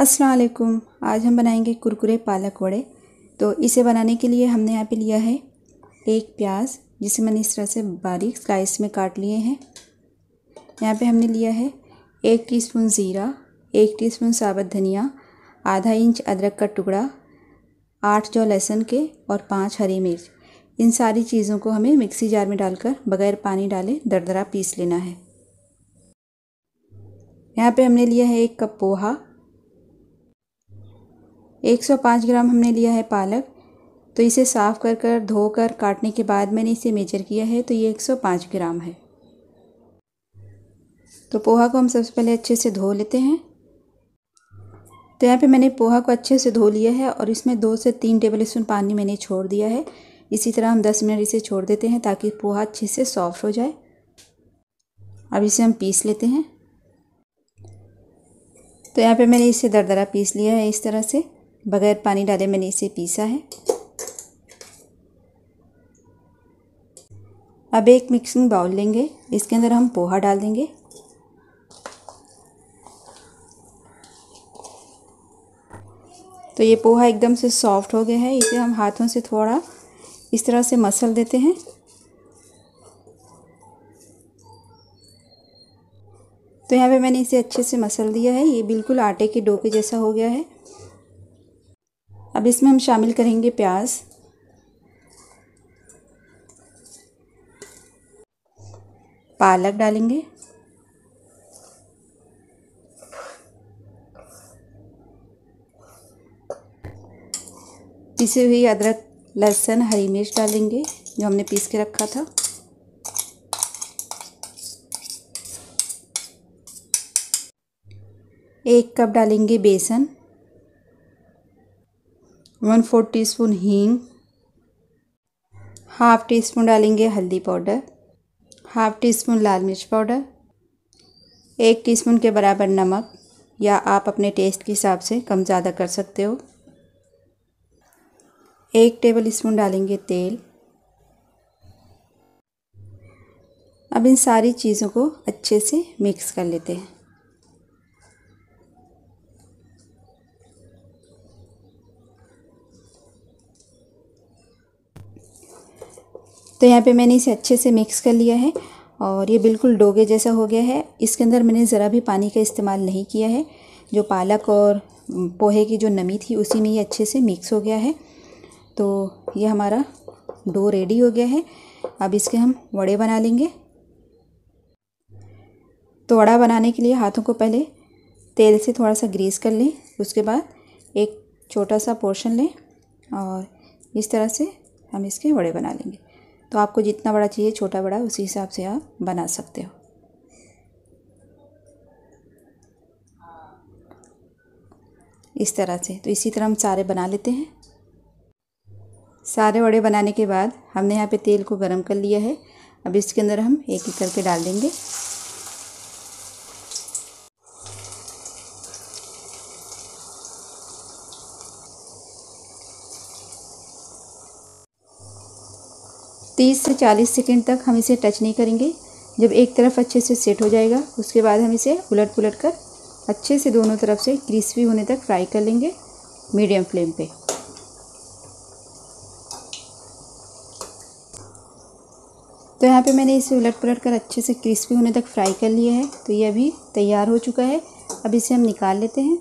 अस्सलाम वालेकुम आज हम बनाएँगे कुरकुरे पालक वड़े। तो इसे बनाने के लिए हमने यहाँ पे लिया है एक प्याज, जिसे मैंने इस तरह से बारीक स्लाइस में काट लिए हैं। यहाँ पे हमने लिया है एक टीस्पून ज़ीरा, एक टीस्पून साबुत धनिया, आधा इंच अदरक का टुकड़ा, आठ जो लहसुन के और पाँच हरी मिर्च। इन सारी चीज़ों को हमें मिक्सी जार में डालकर बग़ैर पानी डाले दरदरा पीस लेना है। यहाँ पे हमने लिया है एक कप पोहा 105 ग्राम हमने लिया है पालक। तो इसे साफ़ कर कर धोकर काटने के बाद मैंने इसे मेजर किया है तो ये 105 ग्राम है। तो पोहा को हम सबसे पहले अच्छे से धो लेते हैं। तो यहाँ पे मैंने पोहा को अच्छे से धो लिया है और इसमें दो से तीन टेबल स्पून पानी मैंने छोड़ दिया है। इसी तरह हम दस मिनट इसे छोड़ देते हैं ताकि पोहा अच्छे से सॉफ्ट हो जाए। अब इसे हम पीस लेते हैं। तो यहाँ पे मैंने इसे दरदरा पीस लिया है इस तरह से। बग़ैर पानी डाले मैंने इसे पीसा है। अब एक मिक्सिंग बाउल लेंगे। इसके अंदर हम पोहा डाल देंगे। तो ये पोहा एकदम से सॉफ्ट हो गया है। इसे हम हाथों से थोड़ा इस तरह से मसल देते हैं। तो यहाँ पे मैंने इसे अच्छे से मसल दिया है। ये बिल्कुल आटे के डो के जैसा हो गया है। अब इसमें हम शामिल करेंगे प्याज। पालक डालेंगे। पिसी हुई अदरक, लहसुन, हरी मिर्च डालेंगे, जो हमने पीस के रखा था। एक कप डालेंगे बेसन। वन फोर टी स्पून हींग, हाफ़ टी स्पून डालेंगे हल्दी पाउडर, हाफ़ टी स्पून लाल मिर्च पाउडर, एक टीस्पून के बराबर नमक, या आप अपने टेस्ट के हिसाब से कम ज़्यादा कर सकते हो। एक टेबल स्पून डालेंगे तेल। अब इन सारी चीज़ों को अच्छे से मिक्स कर लेते हैं। तो यहाँ पे मैंने इसे अच्छे से मिक्स कर लिया है और ये बिल्कुल डोगे जैसा हो गया है। इसके अंदर मैंने ज़रा भी पानी का इस्तेमाल नहीं किया है। जो पालक और पोहे की जो नमी थी उसी में ये अच्छे से मिक्स हो गया है। तो ये हमारा डो रेडी हो गया है। अब इसके हम वड़े बना लेंगे। तो वड़ा बनाने के लिए हाथों को पहले तेल से थोड़ा सा ग्रीस कर लें। उसके बाद एक छोटा सा पोर्शन लें और इस तरह से हम इसके वड़े बना लेंगे। तो आपको जितना बड़ा चाहिए, छोटा बड़ा, उसी हिसाब से आप बना सकते हो। इस तरह से। तो इसी तरह हम सारे बना लेते हैं। सारे वड़े बनाने के बाद हमने यहाँ पे तेल को गरम कर लिया है। अब इसके अंदर हम एक एक करके डाल देंगे। तीस से चालीस सेकेंड तक हम इसे टच नहीं करेंगे। जब एक तरफ़ अच्छे से सेट हो जाएगा, उसके बाद हम इसे उलट पुलट कर अच्छे से दोनों तरफ़ से क्रिस्पी होने तक फ्राई कर लेंगे मीडियम फ्लेम पे। तो यहाँ पे मैंने इसे उलट पुलट कर अच्छे से क्रिस्पी होने तक फ्राई कर लिया है। तो ये अभी तैयार हो चुका है। अब इसे हम निकाल लेते हैं।